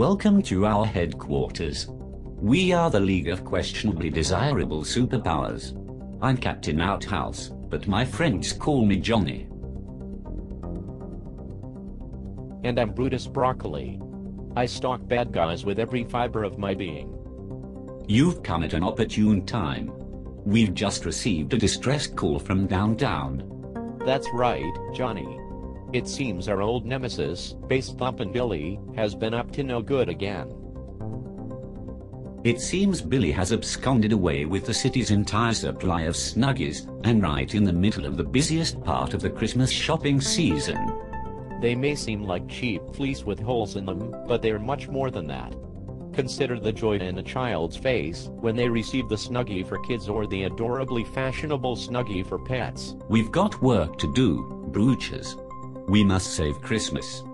Welcome to our headquarters. We are the League of Questionably Desirable Superpowers. I'm Captain Outhouse, but my friends call me Johnny. And I'm Brutus Broccoli. I stalk bad guys with every fiber of my being. You've come at an opportune time. We've just received a distress call from downtown. That's right, Johnny. It seems our old nemesis, Bass Thumpin' Billy, has been up to no good again. It seems Billy has absconded away with the city's entire supply of Snuggies, and right in the middle of the busiest part of the Christmas shopping season. They may seem like cheap fleece with holes in them, but they're much more than that. Consider the joy in a child's face when they receive the Snuggie for kids or the adorably fashionable Snuggie for pets. We've got work to do, Brutus. We must save Christmas.